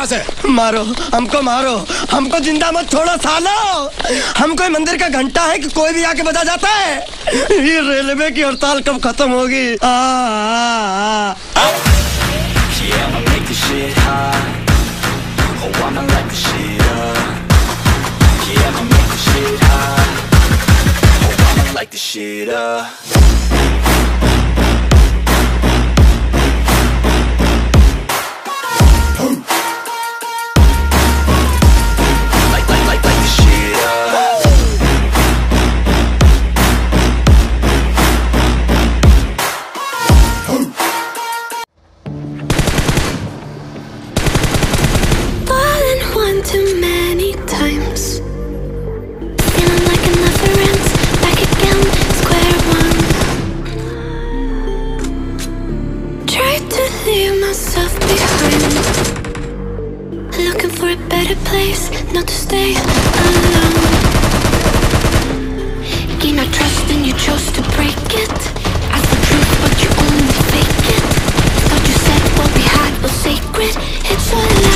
मारो, हमको मारो। हमको ज़िंदा मत छोड़ो, सालो। हम कोई मंदिर का घंटा है कि कोई भी आके बजा जाता है। ये रेलवे की हड़ताल कब खत्म होगी? shit up. Better place, not to stay alone. Gain our trust and you chose to break it. Ask for truth, but you only fake it. Thought you said what we had was sacred. It's all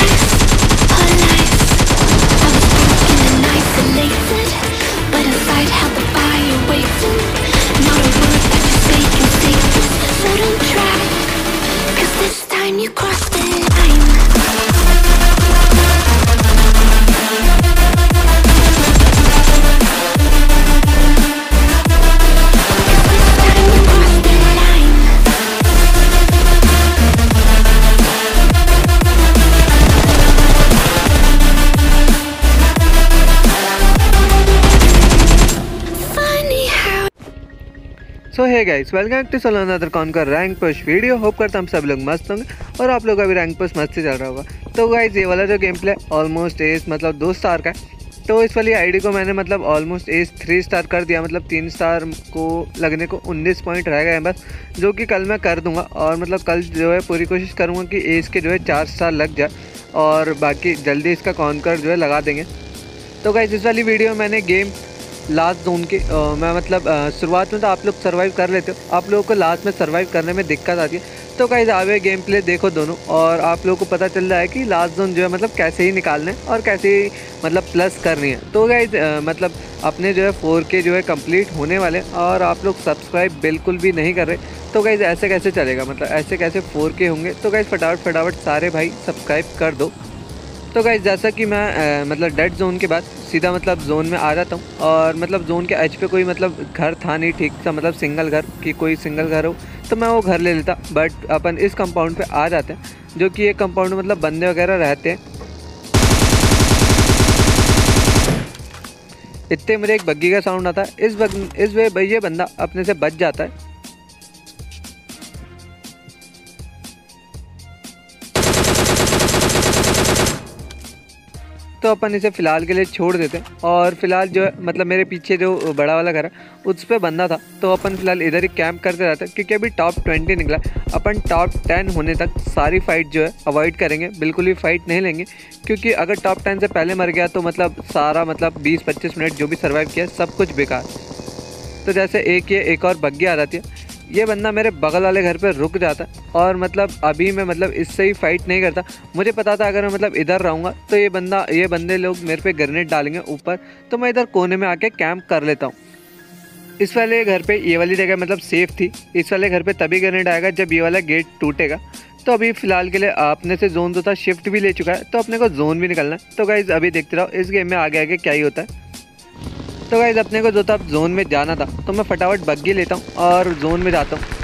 है guys welcome to solo another con का rank push video hope करता हम सब लोग मस्त होंगे और आप लोग का भी रैंक पुश मस्त ही चल रहा होगा। तो गाइस ये वाला जो गेम प्ले ऑलमोस्ट एस मतलब दो स्टार का है। तो इस वाली आईडी को मैंने मतलब ऑलमोस्ट एस थ्री स्टार कर दिया। मतलब तीन स्टार को लगने को उन्नीस पॉइंट रह गए बस, जो कि कल मैं कर दूँगा। और मतलब कल जो है पूरी कोशिश करूँगा कि एस के जो है चार स्टार लग जाए और बाकी जल्दी इसका कॉन्कर जो है लगा देंगे। तो गाइस इस वाली वीडियो मैंने गेम लास्ट जोन के अ, मैं मतलब शुरुआत में तो आप लोग सर्वाइव कर लेते हो। आप लोगों को लास्ट में सर्वाइव करने में दिक्कत आती है। तो गाइस आवे गेम प्ले देखो दोनों और आप लोगों को पता चल रहा है कि लास्ट जोन जो है मतलब कैसे ही निकालने और कैसे ही मतलब प्लस करनी है। तो गाइस मतलब अपने जो है फोर के जो है कंप्लीट होने वाले और आप लोग सब्सक्राइब बिल्कुल भी नहीं कर रहे। तो गाइज़ ऐसे कैसे चलेगा? मतलब ऐसे कैसे फोर के होंगे? तो गाइज़ फटाफट फटाफट सारे भाई सब्सक्राइब कर दो। तो गाइज़ जैसा कि मैं अ, मतलब डेड जोन के बाद सीधा मतलब जोन में आ जाता हूँ और मतलब जोन के एच पे कोई मतलब घर था नहीं ठीक सा मतलब सिंगल घर कि कोई सिंगल घर हो तो मैं वो घर ले लेता। बट अपन इस कंपाउंड पे आ जाते हैं जो कि ये कंपाउंड मतलब बंदे वगैरह रहते हैं। इतने मेरे एक बग्गी का साउंड आता है। इस बग इस वे ये बंदा अपने से बच जाता है। तो अपन इसे फ़िलहाल के लिए छोड़ देते हैं। और फ़िलहाल जो है मतलब मेरे पीछे जो बड़ा वाला घर है, उस पर बंदा था। तो अपन फ़िलहाल इधर ही कैंप करते रहते हैं, क्योंकि अभी टॉप ट्वेंटी निकला अपन टॉप टेन होने तक सारी फाइट जो है अवॉइड करेंगे। बिल्कुल भी फाइट नहीं लेंगे, क्योंकि अगर टॉप टेन से पहले मर गया तो मतलब सारा मतलब बीस पच्चीस मिनट जो भी सर्वाइव किया, सब कुछ बेकार। तो जैसे एक ये, एक और बग्घी आ जाती है। ये बंदा मेरे बगल वाले घर पर रुक जाता है। और मतलब अभी मैं मतलब इससे ही फाइट नहीं करता। मुझे पता था अगर मैं मतलब इधर रहूँगा तो ये बंदा, ये बंदे लोग मेरे पे ग्रेनेड डालेंगे ऊपर तो मैं इधर कोने में आके कैंप कर लेता हूँ। इस वाले घर पे ये वाली जगह मतलब सेफ़ थी। इस वाले घर पे तभी ग्रेनेड आएगा जब ये वाला गेट टूटेगा। तो अभी फ़िलहाल के लिए आपने से जोन तो था शिफ्ट भी ले चुका है तो अपने को जोन भी निकलना है। तो गाइज़ अभी देखते रहो, इस गेम में आगे आगे क्या ही होता है। तो गाइज़ अपने को जो था जोन में जाना था तो मैं फटाफट बग्गी लेता हूँ और जोन में जाता हूँ।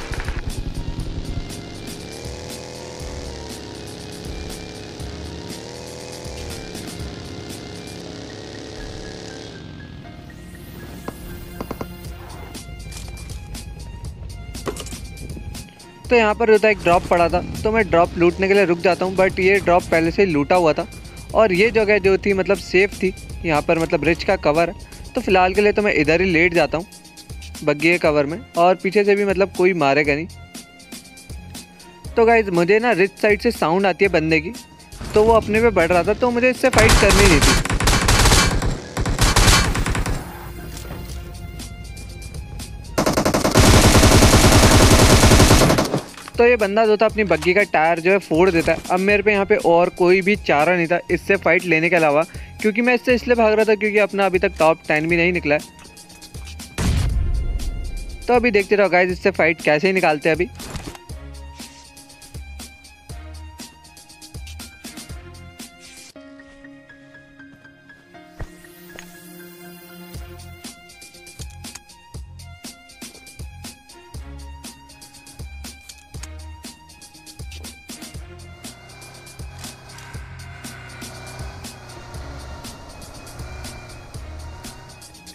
तो यहाँ पर था एक ड्रॉप पड़ा था तो मैं ड्रॉप लूटने के लिए रुक जाता हूँ बट ये ड्रॉप पहले से ही लूटा हुआ था। और ये जगह जो थी मतलब सेफ़ थी, यहाँ पर मतलब रिच का कवर है। तो फ़िलहाल के लिए तो मैं इधर ही लेट जाता हूँ बग्गी के कवर में, और पीछे से भी मतलब कोई मारेगा नहीं। तो गाइज़ मुझे ना रिच साइड से साउंड आती है बंदे की तो वो अपने पे बढ़ रहा था तो मुझे इससे फाइट करनी नहीं थी। तो ये बंदा जो था अपनी बग्गी का टायर जो है फोड़ देता है। अब मेरे पे यहाँ पे और कोई भी चारा नहीं था, इससे फाइट लेने के अलावा, क्योंकि मैं इससे इसलिए भाग रहा था क्योंकि अपना अभी तक टॉप टेन भी नहीं निकला है। तो अभी देखते रहो गाइज़ इससे फाइट कैसे ही निकालते हैं अभी।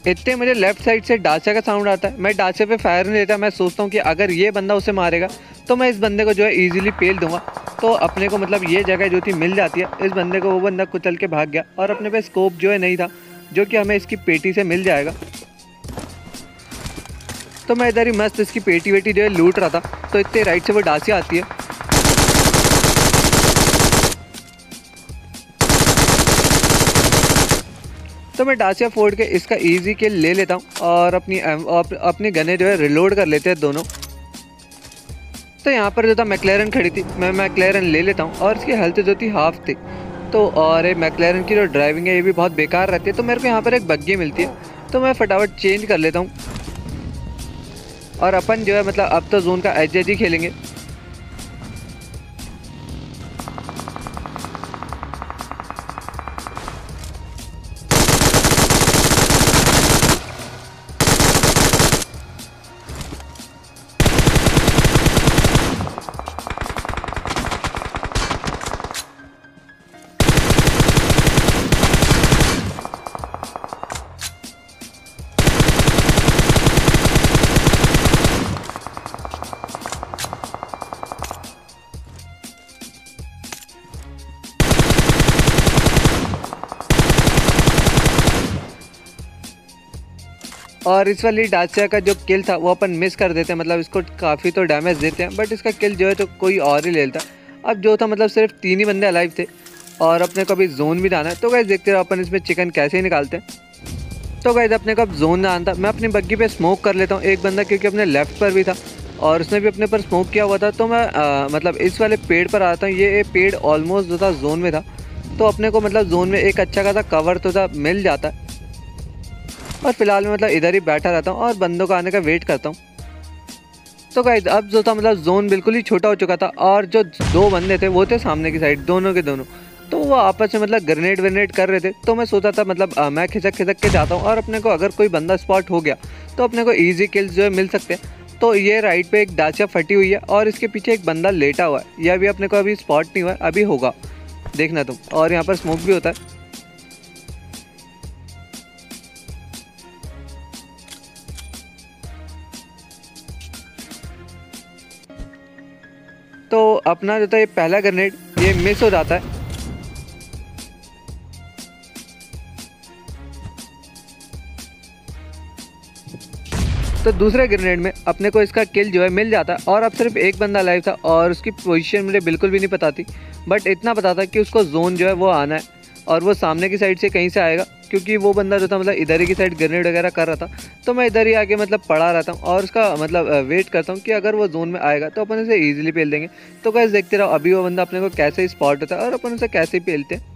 इतने मुझे लेफ़्ट साइड से डाचा का साउंड आता है। मैं डाचे पे फायर नहीं देता, मैं सोचता हूँ कि अगर ये बंदा उसे मारेगा तो मैं इस बंदे को जो है इजीली पेल दूँगा। तो अपने को मतलब ये जगह जो थी मिल जाती है। इस बंदे को वो बंदा कुचल के भाग गया और अपने पे स्कोप जो है नहीं था, जो कि हमें इसकी पेटी से मिल जाएगा। तो मैं इधर ही मस्त इसकी पेटी वेटी जो है लूट रहा था। तो इतने राइट से वो डासी आती है। तो मैं डासिया फोड़ के इसका इजी किल ले लेता हूँ और अपनी अप, अपनी गने जो है रिलोड कर लेते हैं दोनों। तो यहाँ पर जो था मैकलेरन खड़ी थी मैं मैकलेरन ले लेता हूँ और इसकी हेल्थ जो थी हाफ़ थी। तो और ये मैकलेरन की जो ड्राइविंग है ये भी बहुत बेकार रहती है तो मेरे को यहाँ पर एक बग्गी मिलती है। तो मैं फटाफट चेंज कर लेता हूँ। और अपन जो है मतलब अब तो जोन का एच खेलेंगे। और इस वाली डाचिया का जो किल था वो अपन मिस कर देते हैं मतलब इसको काफ़ी तो डैमेज देते हैं बट इसका किल जो है तो कोई और ही ले लेता। अब जो था मतलब सिर्फ़ तीन ही बंदे अलाइव थे और अपने को अभी जोन भी जाना है। तो गैस देखते रहो अपन इसमें चिकन कैसे ही निकालते हैं। तो गैस अपने को अब जोन जाना था मैं अपनी बग्गी पे स्मोक कर लेता हूँ एक बंदा क्योंकि अपने लेफ़्ट पर भी था और उसने भी अपने पर स्मोक किया हुआ था। तो मैं आ, मतलब इस वाले पेड़ पर आता हूँ। ये पेड़ ऑलमोस्ट जो था जोन में था। तो अपने को मतलब जोन में एक अच्छा खासा कवर तो था मिल जाता। है और फ़िलहाल मैं मतलब इधर ही बैठा रहता हूँ और बंदों का आने का वेट करता हूँ। तो गाइज़ अब जो था मतलब जोन बिल्कुल ही छोटा हो चुका था और जो दो बंदे थे वो थे सामने की साइड दोनों के दोनों। तो वो आपस में मतलब ग्रेनेड वेनेड कर रहे थे। तो मैं सोचा था मतलब आ, मैं खिसक खिसक के जाता हूँ और अपने को अगर कोई बंदा स्पॉट हो गया तो अपने को ईजी किल्स जो है मिल सकते हैं। तो ये राइट पे एक डाचा फटी हुई है और इसके पीछे एक बंदा लेटा हुआ है। यह भी अपने को अभी स्पॉट नहीं हुआ है अभी होगा। देखना तुम। और यहाँ पर स्मोक भी होता है। अपना जो था ये पहला ग्रेनेड ये मिस हो जाता है। तो दूसरे ग्रेनेड में अपने को इसका किल जो है मिल जाता और अब सिर्फ़ एक बंदा लाइव था, और उसकी पोजीशन मुझे बिल्कुल भी नहीं पता थी। बट इतना पता था कि उसको जोन जो है वो आना है, और वो सामने की साइड से कहीं से आएगा। क्योंकि वो बंदा जो था मतलब इधर ही की साइड ग्रेनेड वगैरह कर रहा था तो मैं इधर ही आके मतलब पड़ा रहता हूँ और उसका मतलब वेट करता हूँ कि अगर वो जोन में आएगा तो अपन उसे ईजिली पेल देंगे। तो कैसे देखते रहो, अभी वो बंदा अपने को कैसे स्पॉट होता है और अपन उसे कैसे पेलते हैं।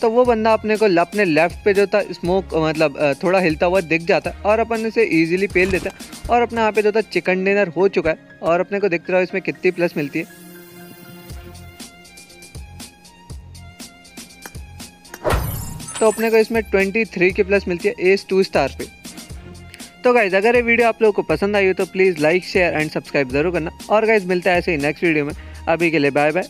तो वो बंदा अपने को अपने लेफ़्ट पे जो था स्मोक मतलब थोड़ा हिलता हुआ दिख जाता है और अपन इसे इजीली पेल देता है और अपने यहाँ पे जो था चिकन डिनर हो चुका है और अपने को देखते रहो इसमें कितनी प्लस मिलती है। तो अपने को इसमें 23 की प्लस मिलती है एस टू स्टार पे। तो गाइज़ अगर ये वीडियो आप लोगों को पसंद आई हो तो please like share and subscribe ज़रूर करना। और गाइज़ मिलता है ऐसे ही नेक्स्ट वीडियो में। अभी के लिए बाय बाय